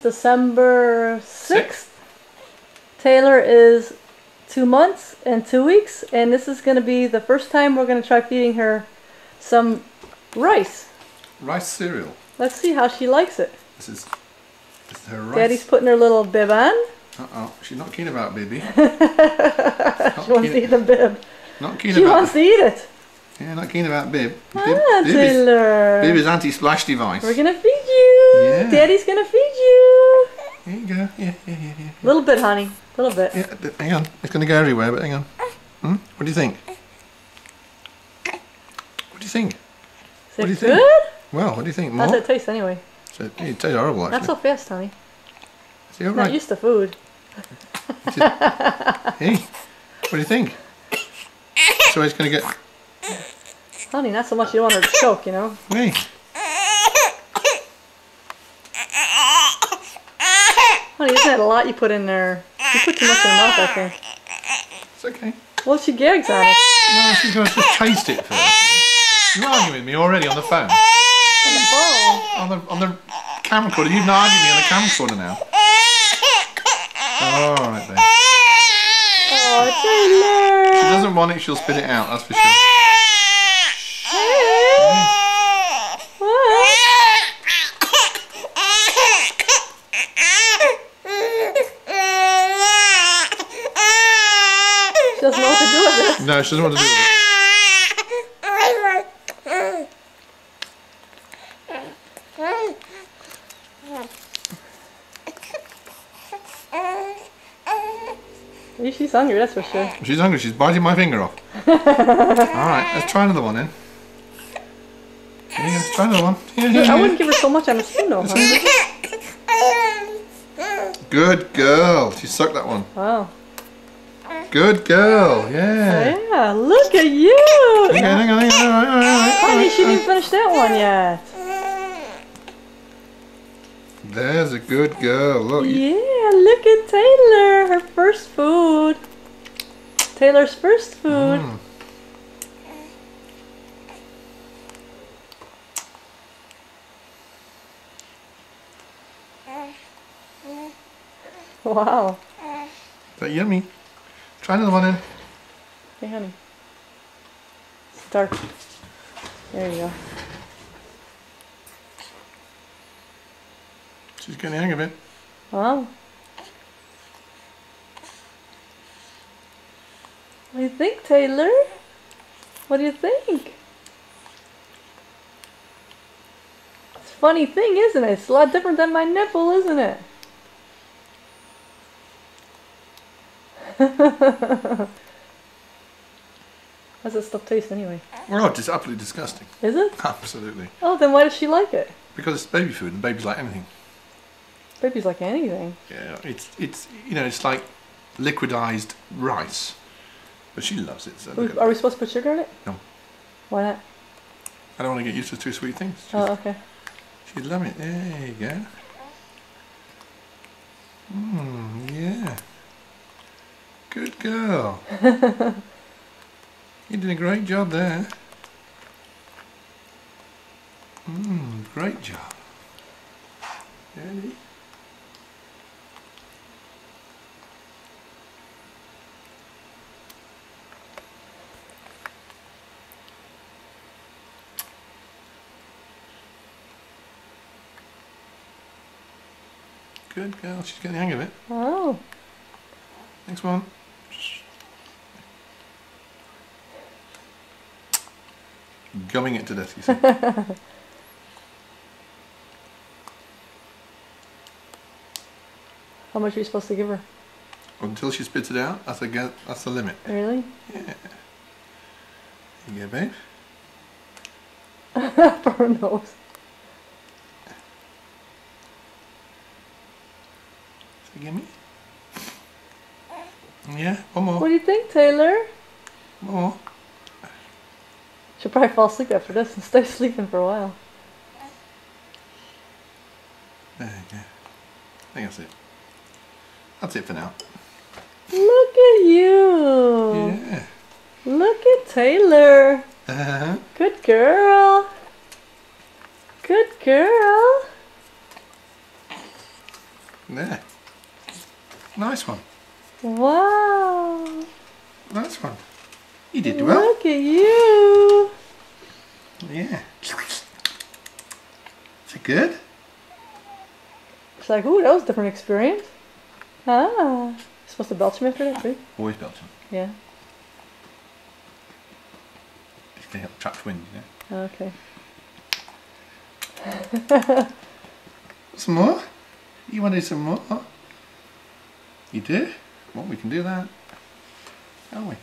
December 6th. Taylor is two months and two weeks, and this is going to be the first time we're going to try feeding her some rice. Rice cereal. Let's see how she likes it. This is, this is her rice. Daddy's putting her little bib on. Uh-oh, she's not keen about baby. she wants to eat the bib. Not keen She about wants to eat it. Yeah, not keen about bib. Bib, Ah, bib is, Taylor. bib is anti-splash device. We're going to feed you. Yeah. Daddy's going to feed you. There you go. Yeah, yeah, yeah, yeah. A little bit, honey. A little bit. Yeah, but hang on. It's going to go everywhere, but hang on. Hmm? What do you think? What do you think? Is What do it you think? good? Well, what do you think? How's More? it taste anyway? So, it tastes horrible, Not actually. so fast, honey. See, all Not right. used to food. Hey, what do you think? So it's going to get... Honey, not so much you don't want her to choke, you know? Hey, Honey, isn't that a lot you put in there? You put too much in her mouth, I think. it's okay. Well, she gags on it. No, she's going to just taste it first. You're arguing with me already on the phone. On the phone. On the, on the camcorder. You've not argued me on the camcorder now. Alright then. Oh, She doesn't want it, she'll spit it out, that's for sure. Hey. What? She doesn't know what to do with it. No, she doesn't want to do it. She's hungry, that's for sure. She's hungry, she's biting my finger off. Alright, let's try another one then. Yeah, let's try another one. Yeah, yeah, I wouldn't give her so much on the spoon, though. Good girl. She sucked that one. Wow. Good girl. Yeah. Yeah, look at you. Hang on, hang on, hang on. All right, all right, all right, all Honey, right. she didn't finish that one yet. There's a good girl. Look. Yeah, look at Taylor. Her first food. Taylor's first food. Mm. Wow. Is that yummy? Try another one in. Hey, honey. It's dark. There you go. She's getting the hang of it. Wow. What do you think, Taylor? What do you think? It's a funny thing, isn't it? It's a lot different than my nipple, isn't it? How's that stuff taste anyway? Oh, it's absolutely disgusting. Is it? Absolutely. Oh, then why does she like it? Because it's baby food and babies like anything. Babies like anything. Yeah, it's it's you know it's like liquidized rice, but she loves it. So look at- Are we supposed to put sugar in it? No. Why not? I don't want to get used to too sweet things. Oh, She's, Oh, okay. she'd love it. There you go. Mmm, girl. you did a great job there. Mmm, great job. Daddy. Good girl, she's getting the hang of it. Oh. Next one. Gumming it to death, you see. How much are you supposed to give her? Until she spits it out, that's the get, that's the limit. Really? Yeah. You Yeah, babe. For her nose. So gimme. Yeah, one more. What do you think, Taylor? One more. She'll probably fall asleep after this and stay sleeping for a while. There you go. I think that's it. That's it for now. Look at you. Yeah. Look at Taylor. Uh-huh. Good girl. Good girl. There. Nice one. Wow. Nice one. You did well. Look at you. Yeah. Is it good? It's like, ooh, that was a different experience. Ah. Supposed to belch him after that, too? Always belch him. Yeah. If they help trapped wind, you know. Okay. Some more? You want to do some more? You do? Well, we can do that. Can't we?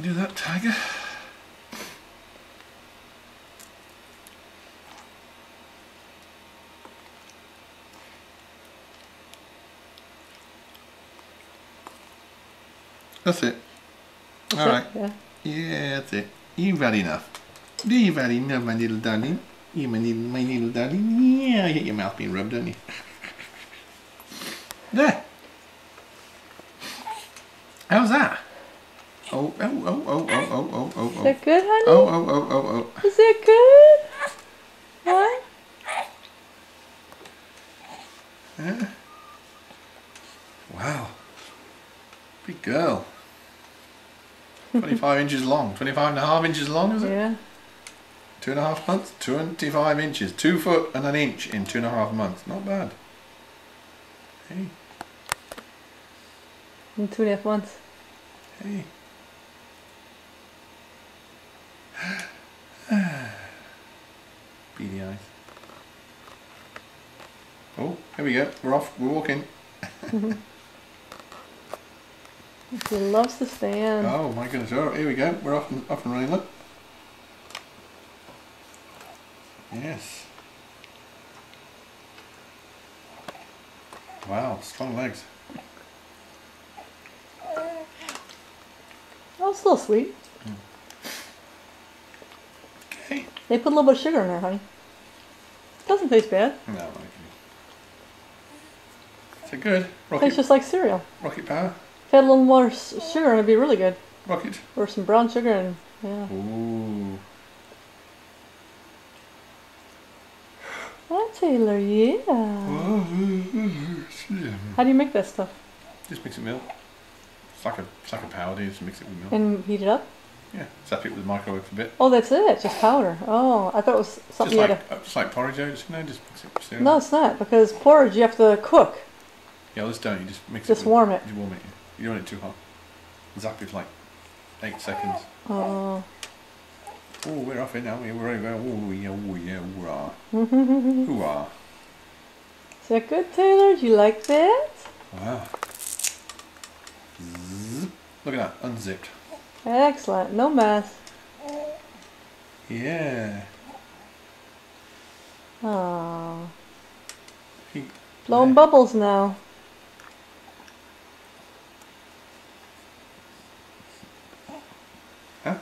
Can do that, tiger. That's it. That's All it, right. Yeah. Yeah, that's it. You've had enough. Do you had enough, my little darling? You, my little, my little darling? Yeah, I get your mouth being rubbed, don't you? There. How's that? Oh, oh, oh, oh, oh, oh, oh, oh, oh, Is oh. that good, honey? Oh, oh, oh, oh, oh. Is that good? What? Yeah. Wow. Big girl. 25 inches long. 25 and a half inches long, is it? Yeah. Two and a half months, 25 inches, two foot and an inch in two and a half months. Not bad. Hey, In two and a half months. hey. Beady eyes. Oh, here we go. We're off. We're walking. He loves to stand. Oh my goodness. Oh, here we go. We're off and, off and running. Look. Yes. Wow, strong legs. Oh, it's a little sweet. Okay. They put a little bit of sugar in there, honey. Doesn't taste bad. No, okay. So good. Rocket, Tastes just like cereal. rocket power. If it had a little more sugar, it'd be really good. Rocket. Or some brown sugar and yeah. Ooh. Oh, Taylor, yeah. How do you make that stuff? Just mix it with milk. It's like a, it's like a powder. Just mix it with milk. And heat it up? Yeah. Zap it with the microwave for a bit. Oh, that's it. Just powder. Oh, I thought it was Just something had like, uh, just like porridge oats, you know, just mix it with cereal. No, it's not because porridge you have to cook. Yeah, let's don't. You just mix Just it. with- warm it. You warm it. You don't want it too hot. Zap it for like eight seconds. Oh. Oh, we're off it now. We're over. Oh, yeah, oh, yeah, hoorah. Hoorah. Is that good, Taylor? Do you like that? Wow. Zzz. Look at that, unzipped. Excellent. No mess. Yeah. Oh. Blowing Yeah. bubbles now. huh?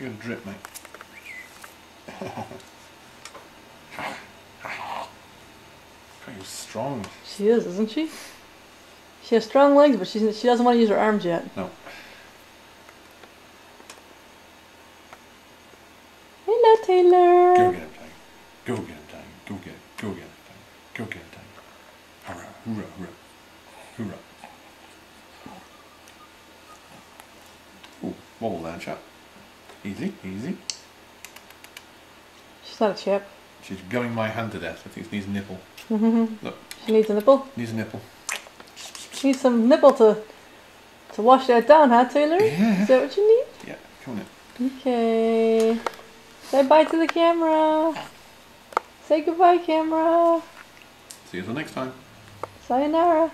You're gonna drip, mate. Pretty strong. She is, isn't she? She has strong legs, but she's, she doesn't want to use her arms yet. No. Hello, Taylor. Go get him, Tiger. Go get him, Tiger. Go get him. Go get him, Tiger. Go get him, Tiger. Hurrah, hoorah, hoorah. Hoorah. Ooh, wobble there, chap. Easy, easy. She's not a chip. She's going my hand to death. I think it needs a nipple. Mm-hmm. Look, She needs a nipple. needs a nipple. She needs some nipple to to wash that down, huh, Taylor? Yeah. Is that what you need? Yeah, come on in. Okay. Say bye to the camera. Say goodbye, camera. See you till next time. Sayonara.